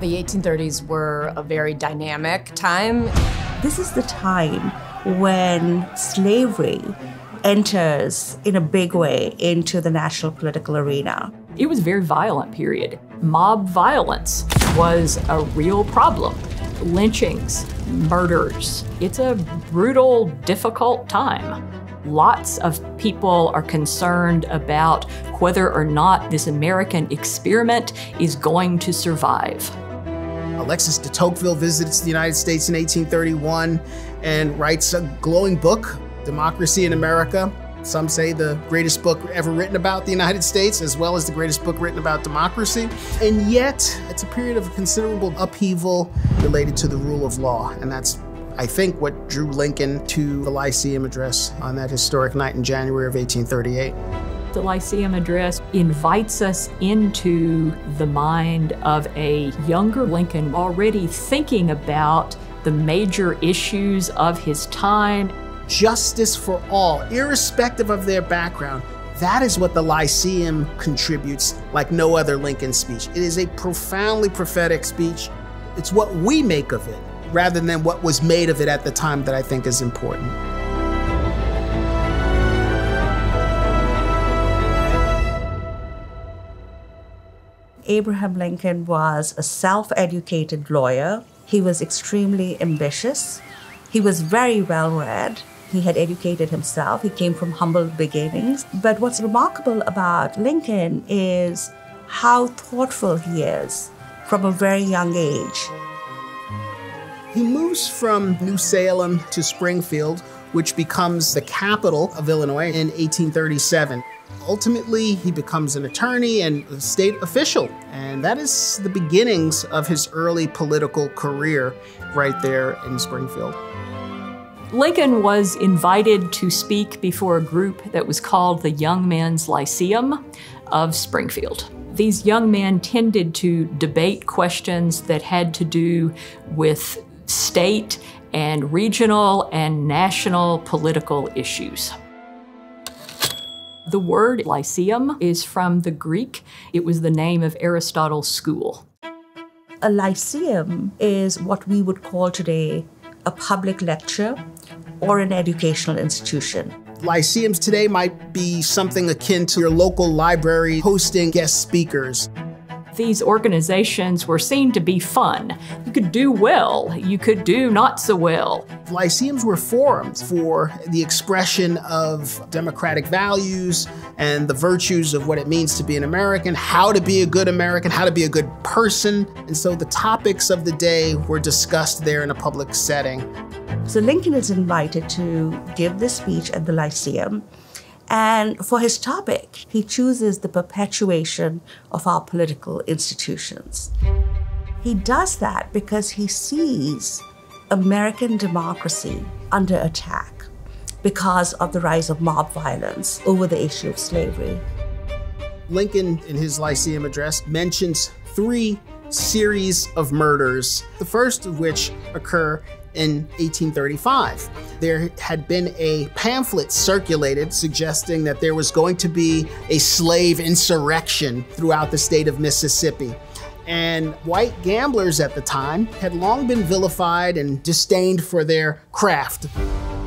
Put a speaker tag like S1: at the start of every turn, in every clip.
S1: The 1830s were a very dynamic time.
S2: This is the time when slavery enters in a big way into the national political arena.
S3: It was a very violent period. Mob violence was a real problem. Lynchings, murders. It's a brutal, difficult time. Lots of people are concerned about whether or not this American experiment is going to survive.
S4: Alexis de Tocqueville visits the United States in 1831 and writes a glowing book, Democracy in America. Some say the greatest book ever written about the United States, as well as the greatest book written about democracy. And yet, it's a period of considerable upheaval related to the rule of law. And that's, I think, what drew Lincoln to the Lyceum Address on that historic night in January of 1838
S3: the Lyceum Address invites us into the mind of a younger Lincoln already thinking about the major issues of his time.
S4: Justice for all, irrespective of their background. That is what the Lyceum contributes like no other Lincoln speech. It is a profoundly prophetic speech. It's what we make of it rather than what was made of it at the time that I think is important.
S2: Abraham Lincoln was a self educated lawyer. He was extremely ambitious. He was very well read. He had educated himself. He came from humble beginnings. But what's remarkable about Lincoln is how thoughtful he is from a very young age.
S4: He moves from New Salem to Springfield, which becomes the capital of Illinois in 1837. Ultimately, he becomes an attorney and a state official, and that is the beginnings of his early political career right there in Springfield.
S3: Lincoln was invited to speak before a group that was called the Young Men's Lyceum of Springfield. These young men tended to debate questions that had to do with state and regional and national political issues. The word lyceum is from the Greek. It was the name of Aristotle's school.
S2: A lyceum is what we would call today a public lecture or an educational institution.
S4: Lyceums today might be something akin to your local library hosting guest speakers
S3: these organizations were seen to be fun. You could do well, you could do not so well.
S4: Lyceums were forums for the expression of democratic values and the virtues of what it means to be an American, how to be a good American, how to be a good person. And so the topics of the day were discussed there in a public setting.
S2: So Lincoln is invited to give this speech at the Lyceum. And for his topic, he chooses the perpetuation of our political institutions. He does that because he sees American democracy under attack because of the rise of mob violence over the issue of slavery.
S4: Lincoln, in his Lyceum address, mentions three series of murders, the first of which occur in 1835. There had been a pamphlet circulated suggesting that there was going to be a slave insurrection throughout the state of Mississippi. And white gamblers at the time had long been vilified and disdained for their craft.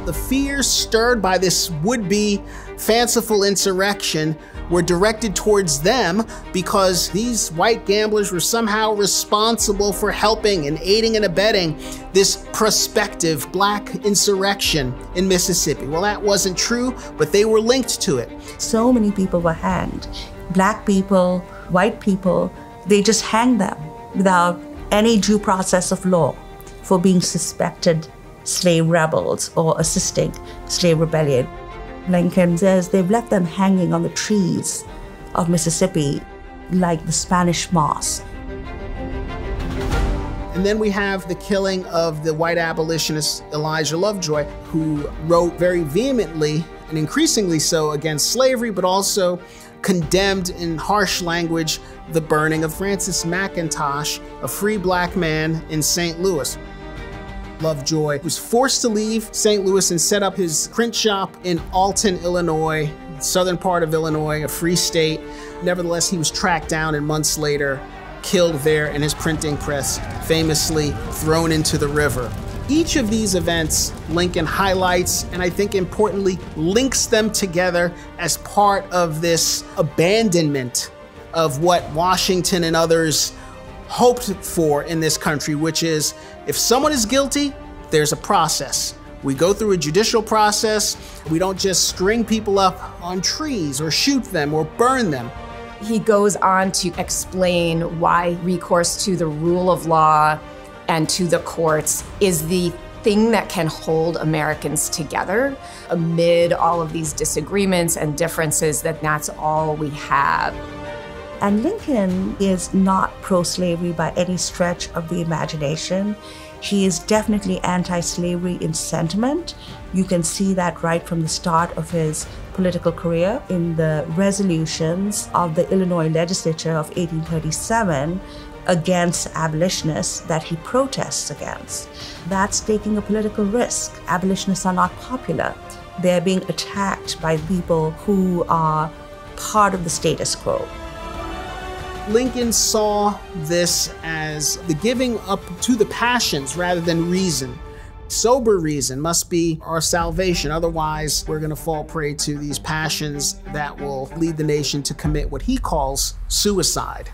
S4: The fears stirred by this would be fanciful insurrection were directed towards them because these white gamblers were somehow responsible for helping and aiding and abetting this prospective black insurrection in Mississippi. Well, that wasn't true, but they were linked to it.
S2: So many people were hanged black people, white people, they just hanged them without any due process of law for being suspected slave rebels or assisting slave rebellion. Lincoln says they've left them hanging on the trees of Mississippi like the Spanish moss.
S4: And then we have the killing of the white abolitionist Elijah Lovejoy, who wrote very vehemently and increasingly so against slavery, but also condemned in harsh language the burning of Francis McIntosh, a free black man in St. Louis. Lovejoy was forced to leave St. Louis and set up his print shop in Alton, Illinois, southern part of Illinois, a free state. Nevertheless, he was tracked down and months later killed there in his printing press, famously thrown into the river. Each of these events Lincoln highlights and I think importantly links them together as part of this abandonment of what Washington and others hoped for in this country, which is if someone is guilty, there's a process. We go through a judicial process. We don't just string people up on trees or shoot them or burn them.
S1: He goes on to explain why recourse to the rule of law and to the courts is the thing that can hold Americans together amid all of these disagreements and differences, that that's all we have.
S2: And Lincoln is not pro slavery by any stretch of the imagination. He is definitely anti slavery in sentiment. You can see that right from the start of his political career in the resolutions of the Illinois legislature of 1837 against abolitionists that he protests against. That's taking a political risk. Abolitionists are not popular. They're being attacked by people who are part of the status quo.
S4: Lincoln saw this as the giving up to the passions rather than reason. Sober reason must be our salvation. Otherwise, we're going to fall prey to these passions that will lead the nation to commit what he calls suicide.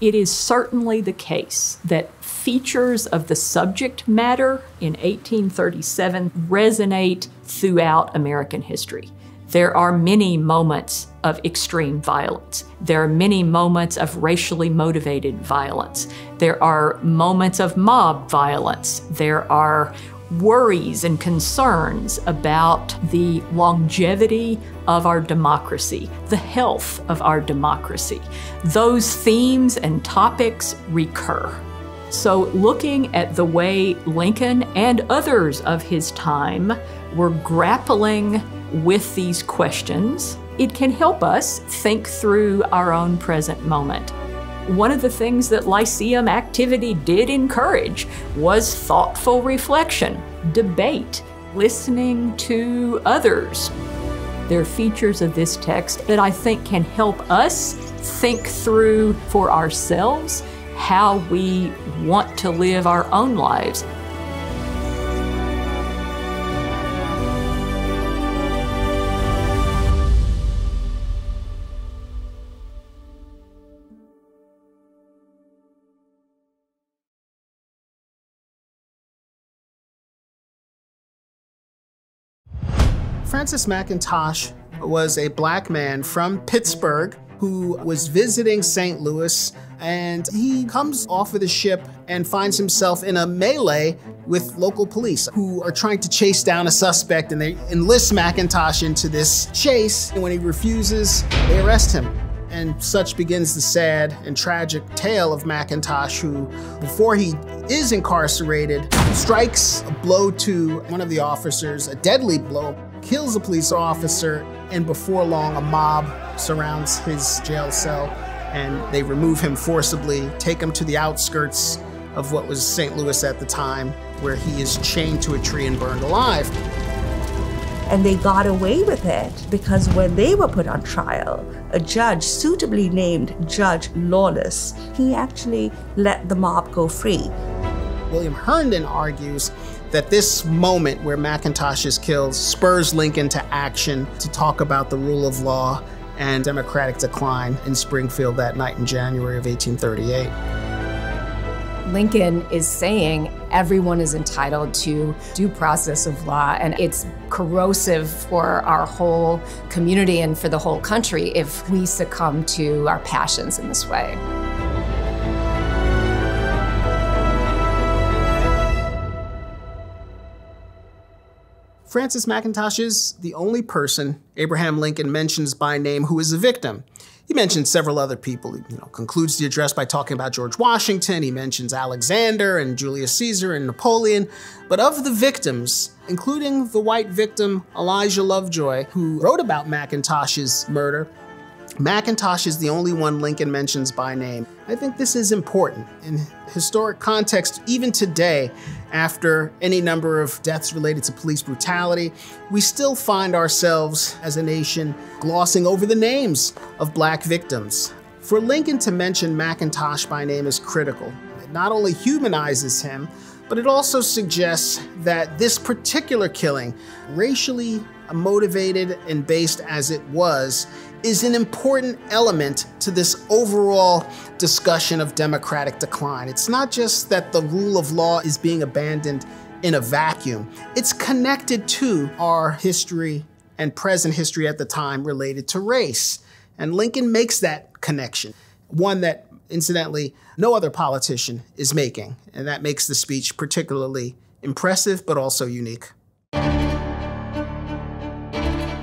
S3: It is certainly the case that features of the subject matter in 1837 resonate throughout American history. There are many moments of extreme violence. There are many moments of racially motivated violence. There are moments of mob violence. There are worries and concerns about the longevity of our democracy, the health of our democracy. Those themes and topics recur. So, looking at the way Lincoln and others of his time were grappling with these questions, it can help us think through our own present moment. One of the things that Lyceum activity did encourage was thoughtful reflection, debate, listening to others. There are features of this text that I think can help us think through for ourselves how we want to live our own lives.
S4: Francis McIntosh was a black man from Pittsburgh who was visiting St. Louis and he comes off of the ship and finds himself in a melee with local police who are trying to chase down a suspect and they enlist McIntosh into this chase and when he refuses they arrest him and such begins the sad and tragic tale of McIntosh, who, before he is incarcerated, strikes a blow to one of the officers, a deadly blow, kills a police officer, and before long, a mob surrounds his jail cell and they remove him forcibly, take him to the outskirts of what was St. Louis at the time, where he is chained to a tree and burned alive.
S2: And they got away with it because when they were put on trial, a judge suitably named Judge Lawless, he actually let the mob go free.
S4: William Herndon argues that this moment where McIntosh is killed spurs Lincoln to action to talk about the rule of law and democratic decline in Springfield that night in January of 1838.
S1: Lincoln is saying everyone is entitled to due process of law, and it's corrosive for our whole community and for the whole country if we succumb to our passions in this way.
S4: Francis McIntosh is the only person Abraham Lincoln mentions by name who is a victim. He mentions several other people. He you know, concludes the address by talking about George Washington. He mentions Alexander and Julius Caesar and Napoleon. But of the victims, including the white victim Elijah Lovejoy, who wrote about McIntosh's murder, McIntosh is the only one Lincoln mentions by name. I think this is important in historic context, even today, after any number of deaths related to police brutality, we still find ourselves as a nation glossing over the names of black victims. For Lincoln to mention McIntosh by name is critical. It not only humanizes him, but it also suggests that this particular killing, racially motivated and based as it was, is an important element to this overall discussion of democratic decline. It's not just that the rule of law is being abandoned in a vacuum, it's connected to our history and present history at the time related to race. And Lincoln makes that connection, one that, incidentally, no other politician is making. And that makes the speech particularly impressive, but also unique.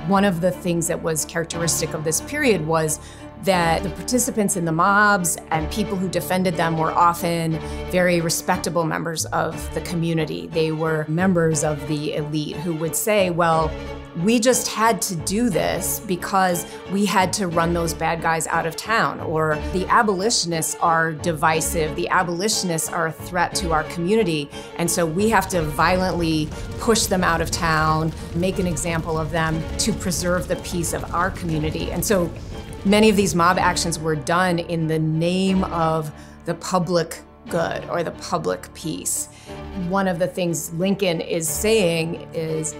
S1: One of the things that was characteristic of this period was that the participants in the mobs and people who defended them were often very respectable members of the community. They were members of the elite who would say, well, we just had to do this because we had to run those bad guys out of town. Or the abolitionists are divisive, the abolitionists are a threat to our community. And so we have to violently push them out of town, make an example of them to preserve the peace of our community. And so many of these mob actions were done in the name of the public good or the public peace. One of the things Lincoln is saying is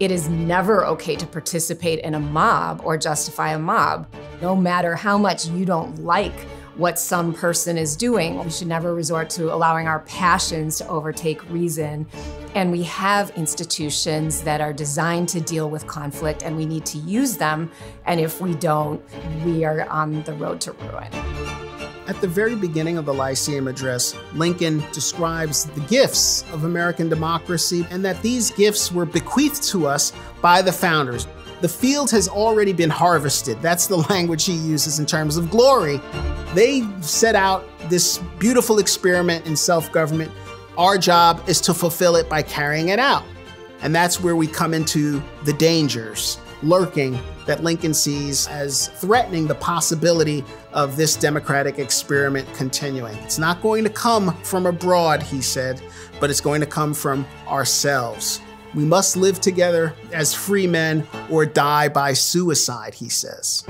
S1: it is never okay to participate in a mob or justify a mob. No matter how much you don't like what some person is doing, we should never resort to allowing our passions to overtake reason. And we have institutions that are designed to deal with conflict, and we need to use them. And if we don't, we are on the road to ruin.
S4: At the very beginning of the Lyceum Address, Lincoln describes the gifts of American democracy and that these gifts were bequeathed to us by the founders. The field has already been harvested. That's the language he uses in terms of glory. They set out this beautiful experiment in self government. Our job is to fulfill it by carrying it out. And that's where we come into the dangers lurking that Lincoln sees as threatening the possibility of this democratic experiment continuing. It's not going to come from abroad, he said, but it's going to come from ourselves. We must live together as free men or die by suicide, he says.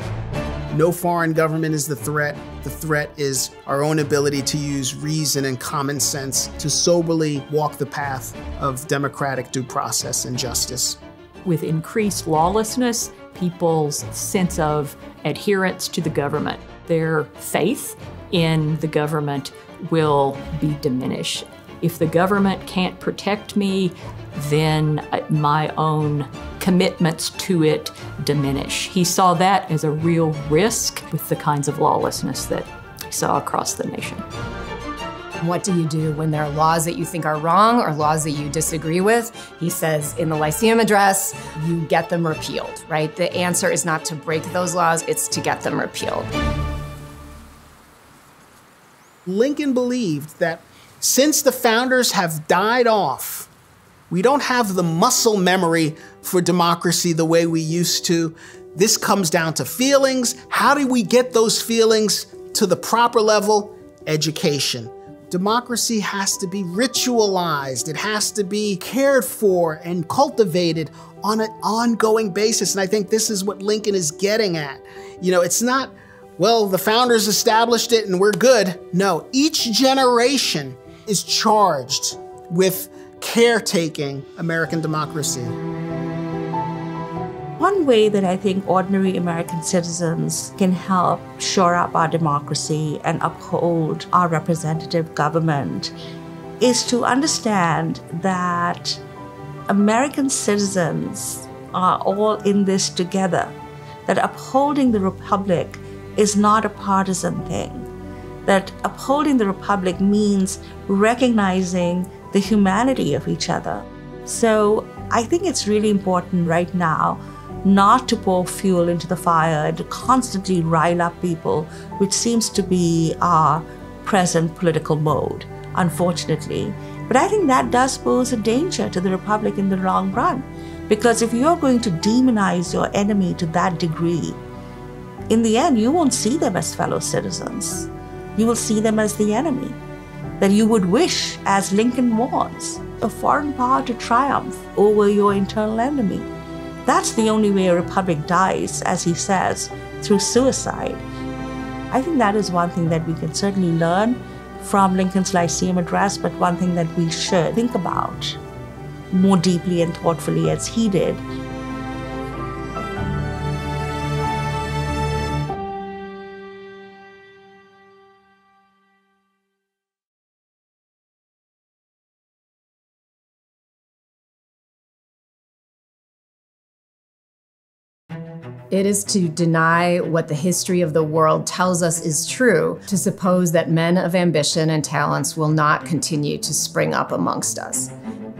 S4: No foreign government is the threat. The threat is our own ability to use reason and common sense to soberly walk the path of democratic due process and justice.
S3: With increased lawlessness, people's sense of adherence to the government, their faith in the government will be diminished. If the government can't protect me, then uh, my own commitments to it diminish. He saw that as a real risk with the kinds of lawlessness that he saw across the nation.
S1: What do you do when there are laws that you think are wrong or laws that you disagree with? He says in the Lyceum Address, you get them repealed, right? The answer is not to break those laws, it's to get them repealed.
S4: Lincoln believed that since the founders have died off, we don't have the muscle memory for democracy the way we used to. This comes down to feelings. How do we get those feelings to the proper level? Education. Democracy has to be ritualized. It has to be cared for and cultivated on an ongoing basis. And I think this is what Lincoln is getting at. You know, it's not, well, the founders established it and we're good. No, each generation is charged with caretaking American democracy.
S2: One way that I think ordinary American citizens can help shore up our democracy and uphold our representative government is to understand that American citizens are all in this together, that upholding the republic is not a partisan thing, that upholding the republic means recognizing the humanity of each other. So I think it's really important right now not to pour fuel into the fire and to constantly rile up people, which seems to be our present political mode, unfortunately. But I think that does pose a danger to the Republic in the long run. Because if you're going to demonize your enemy to that degree, in the end, you won't see them as fellow citizens. You will see them as the enemy. That you would wish, as Lincoln was, a foreign power to triumph over your internal enemy. That's the only way a republic dies, as he says, through suicide. I think that is one thing that we can certainly learn from Lincoln's Lyceum address, but one thing that we should think about more deeply and thoughtfully as he did.
S1: It is to deny what the history of the world tells us is true, to suppose that men of ambition and talents will not continue to spring up amongst us.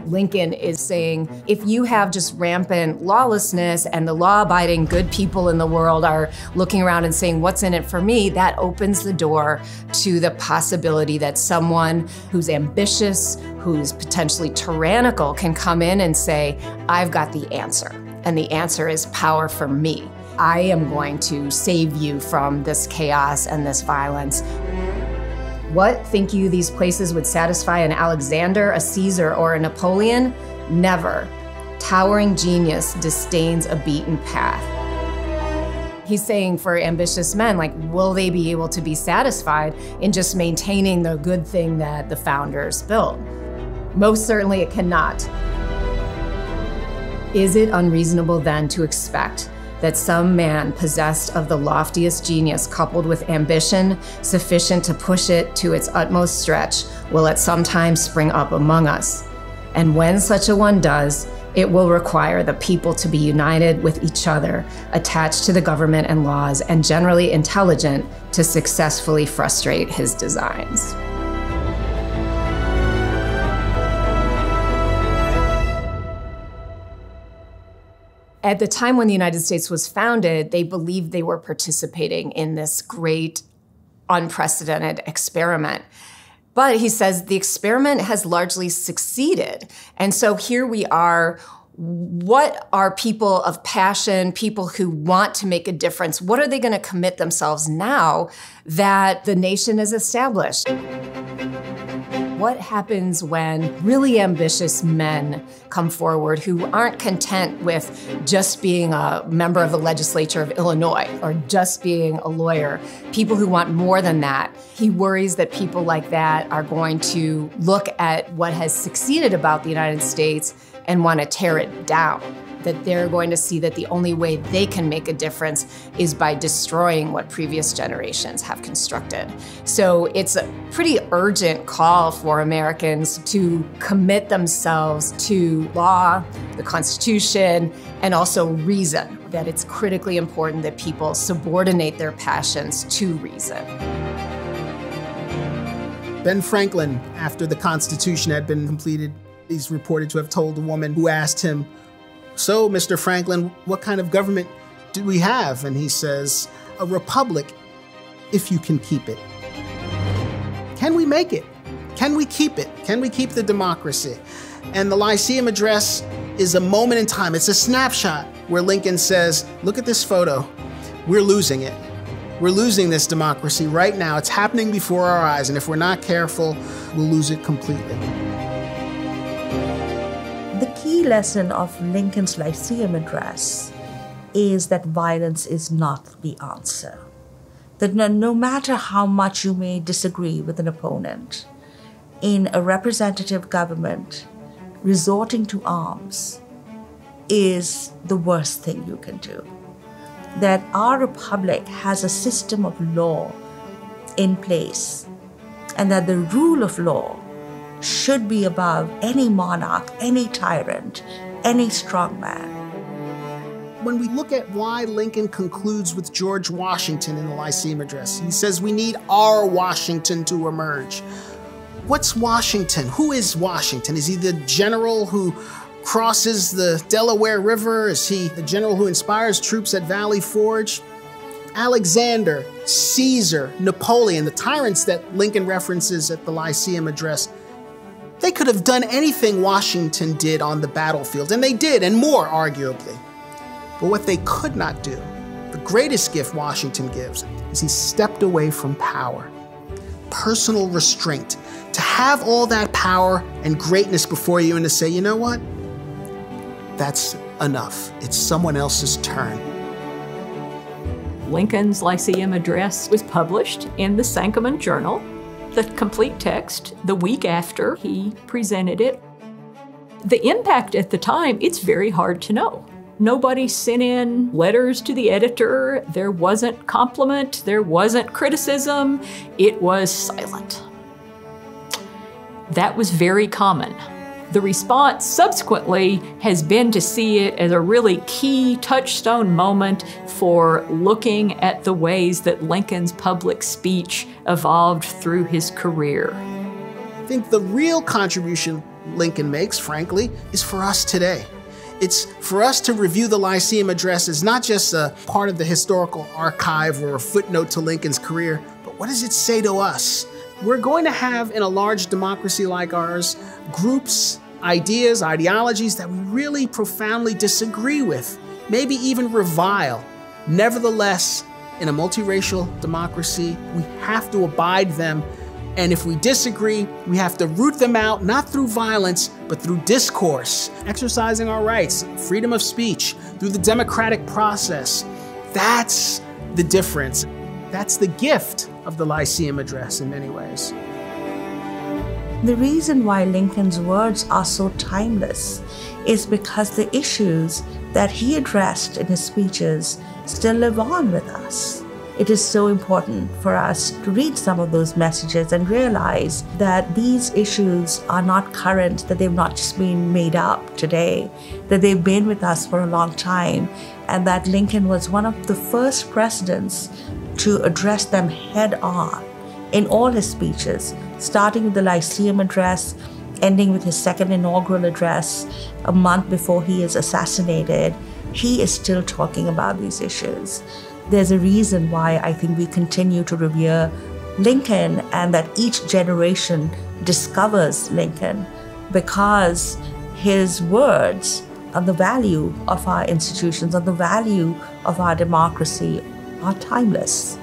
S1: Lincoln is saying if you have just rampant lawlessness and the law abiding good people in the world are looking around and saying, What's in it for me? that opens the door to the possibility that someone who's ambitious, who's potentially tyrannical, can come in and say, I've got the answer. And the answer is power for me. I am going to save you from this chaos and this violence. What think you these places would satisfy an Alexander, a Caesar, or a Napoleon? Never. Towering genius disdains a beaten path. He's saying for ambitious men, like, will they be able to be satisfied in just maintaining the good thing that the founders built? Most certainly it cannot. Is it unreasonable then to expect that some man possessed of the loftiest genius coupled with ambition sufficient to push it to its utmost stretch will at some time spring up among us. And when such a one does, it will require the people to be united with each other, attached to the government and laws, and generally intelligent to successfully frustrate his designs. At the time when the United States was founded, they believed they were participating in this great, unprecedented experiment. But he says the experiment has largely succeeded. And so here we are. What are people of passion, people who want to make a difference? What are they going to commit themselves now that the nation is established? What happens when really ambitious men come forward who aren't content with just being a member of the legislature of Illinois or just being a lawyer? People who want more than that. He worries that people like that are going to look at what has succeeded about the United States and want to tear it down that they're going to see that the only way they can make a difference is by destroying what previous generations have constructed. So it's a pretty urgent call for Americans to commit themselves to law, the Constitution, and also reason. That it's critically important that people subordinate their passions to reason.
S4: Ben Franklin, after the Constitution had been completed, he's reported to have told a woman who asked him, so, Mr. Franklin, what kind of government do we have? And he says, A republic, if you can keep it. Can we make it? Can we keep it? Can we keep the democracy? And the Lyceum Address is a moment in time, it's a snapshot where Lincoln says, Look at this photo. We're losing it. We're losing this democracy right now. It's happening before our eyes, and if we're not careful, we'll lose it completely
S2: key lesson of Lincoln's Lyceum address is that violence is not the answer. That no, no, matter how much you may disagree with an opponent, in a representative government, resorting to arms is the worst thing you can do. That our republic has a system of law in place, and that the rule of law should be above any monarch, any tyrant, any strongman.
S4: When we look at why Lincoln concludes with George Washington in the Lyceum Address, he says we need our Washington to emerge. What's Washington? Who is Washington? Is he the general who crosses the Delaware River? Is he the general who inspires troops at Valley Forge? Alexander, Caesar, Napoleon, the tyrants that Lincoln references at the Lyceum Address, they could have done anything Washington did on the battlefield, and they did, and more, arguably. But what they could not do, the greatest gift Washington gives, is he stepped away from power. Personal restraint. To have all that power and greatness before you and to say, you know what? That's enough. It's someone else's turn.
S3: Lincoln's Lyceum Address was published in the Sangamon Journal, the complete text, the week after he presented it. The impact at the time, it's very hard to know. Nobody sent in letters to the editor. There wasn't compliment. There wasn't criticism. It was silent. That was very common. The response subsequently has been to see it as a really key touchstone moment for looking at the ways that Lincoln's public speech evolved through his career.
S4: I think the real contribution Lincoln makes, frankly, is for us today. It's for us to review the Lyceum Address as not just a part of the historical archive or a footnote to Lincoln's career, but what does it say to us? We're going to have in a large democracy like ours groups, ideas, ideologies that we really profoundly disagree with, maybe even revile. Nevertheless, in a multiracial democracy, we have to abide them. And if we disagree, we have to root them out, not through violence, but through discourse, exercising our rights, freedom of speech, through the democratic process. That's the difference. That's the gift of the Lyceum Address in many ways.
S2: The reason why Lincoln's words are so timeless is because the issues that he addressed in his speeches still live on with us. It is so important for us to read some of those messages and realize that these issues are not current, that they've not just been made up today, that they've been with us for a long time, and that Lincoln was one of the first presidents to address them head on in all his speeches, starting with the Lyceum address, ending with his second inaugural address a month before he is assassinated. He is still talking about these issues. There's a reason why I think we continue to revere Lincoln and that each generation discovers Lincoln because his words on the value of our institutions, on the value of our democracy, are timeless.